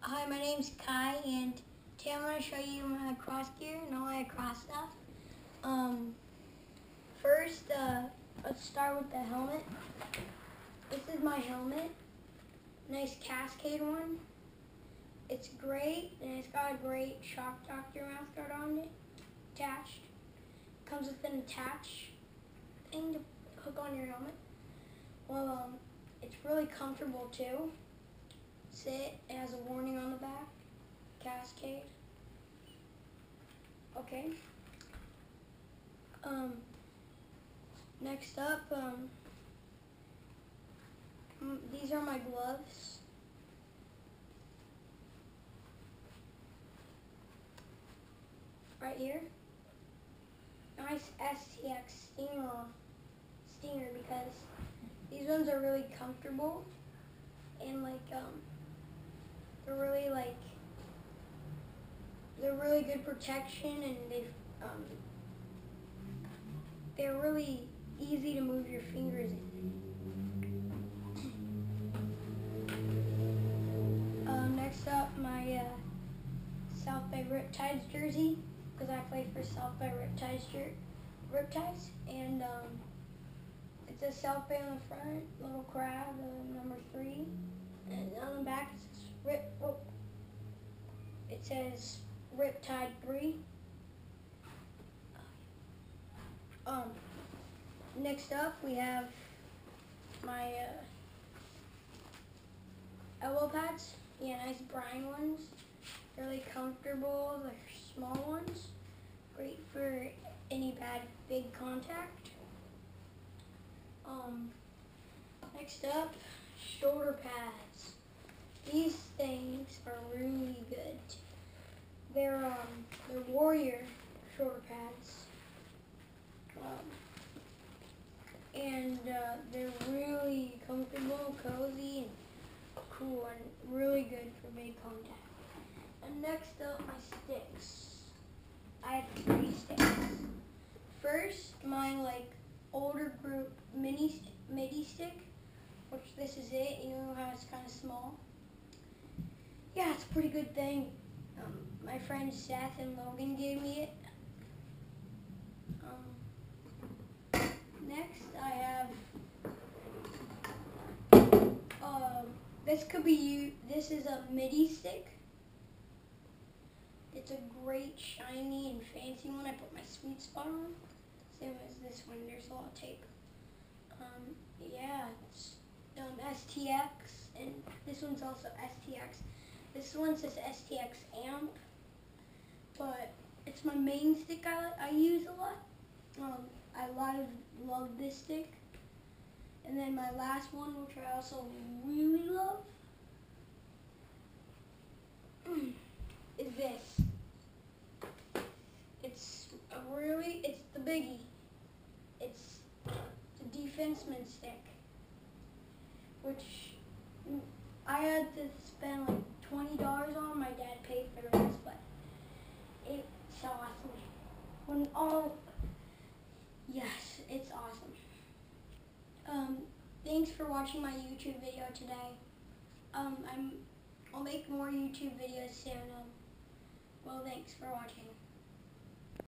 Hi, my name's Kai, and today I'm going to show you my cross gear and all my cross stuff. Um, first, uh, let's start with the helmet. This is my helmet. Nice Cascade one. It's great, and it's got a great Shock Doctor mouth guard on it, attached. Comes with an attached thing to hook on your helmet. Well, um, it's really comfortable too sit. It has a warning on the back. Cascade. Okay. Um, next up, um, these are my gloves. Right here. Nice STX Stinger, Stinger because these ones are really comfortable and like um they're really like they're really good protection and they um, they're really easy to move your fingers in. Um, next up, my uh, South Bay Riptides jersey because I play for South Bay Riptides, Riptides and um, it's a South Bay on the front, little crab, uh, number three, and on the back Rip, oh, it says Riptide 3. Um, next up we have my uh, elbow pads. Yeah, nice brine ones. Really comfortable. They're small ones. Great for any bad big contact. Um, next up, shoulder pads. These things are really good. They're um they're warrior shoulder pads. Um, and uh, they're really comfortable, cozy, and cool, and really good for big contact. And next up, my sticks. I have three sticks. First, my like older group mini midi stick, which this is it. You know how it's kind of small yeah, it's a pretty good thing. Um, my friends Seth and Logan gave me it. Um, next, I have. Um, this could be you. This is a MIDI stick. It's a great, shiny, and fancy one. I put my sweet spot on. Same as this one. There's a lot of tape. Um, yeah, it's um, STX, and this one's also STX. This one says STX amp, but it's my main stick I, I use a lot. Um, I of love this stick. And then my last one, which I also really love, is this. It's really, it's the biggie. It's the defenseman stick, which I had to spend like twenty dollars on. My dad paid for the rest, but it's awesome. When all, yes, it's awesome. Um, thanks for watching my YouTube video today. Um, I'm, I'll make more YouTube videos soon. Um, well, thanks for watching.